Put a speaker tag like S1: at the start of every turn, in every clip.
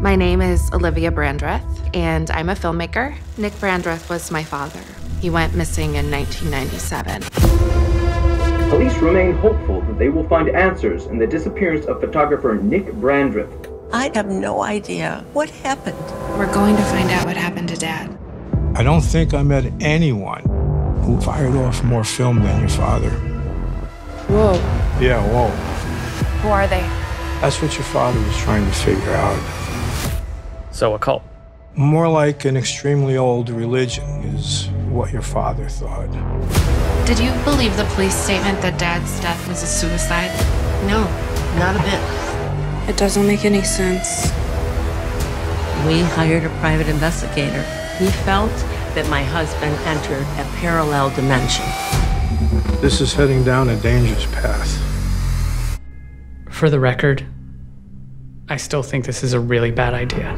S1: My name is Olivia Brandreth, and I'm a filmmaker. Nick Brandreth was my father. He went missing in 1997.
S2: Police remain hopeful that they will find answers in the disappearance of photographer Nick Brandreth.
S3: I have no idea what happened.
S1: We're going to find out what happened to Dad.
S4: I don't think I met anyone who fired off more film than your father.
S1: Whoa.
S4: Yeah, whoa.
S1: Who are they?
S4: That's what your father was trying to figure out.
S5: So, a cult?
S4: More like an extremely old religion, is what your father thought.
S1: Did you believe the police statement that Dad's death was a suicide?
S3: No, not a bit.
S1: It doesn't make any sense.
S3: We hired a private investigator. He felt that my husband entered a parallel dimension.
S4: This is heading down a dangerous path.
S5: For the record, I still think this is a really bad idea.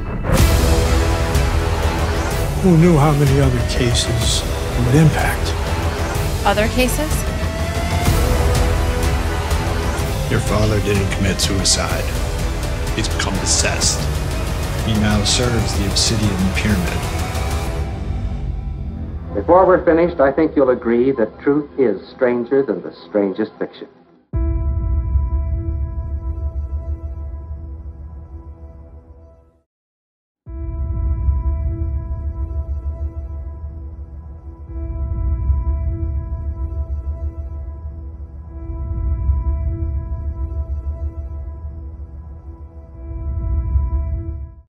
S4: Who knew how many other cases it would impact?
S1: Other cases?
S6: Your father didn't commit suicide. He's become possessed. He now serves the Obsidian Pyramid.
S7: Before we're finished, I think you'll agree that truth is stranger than the strangest fiction.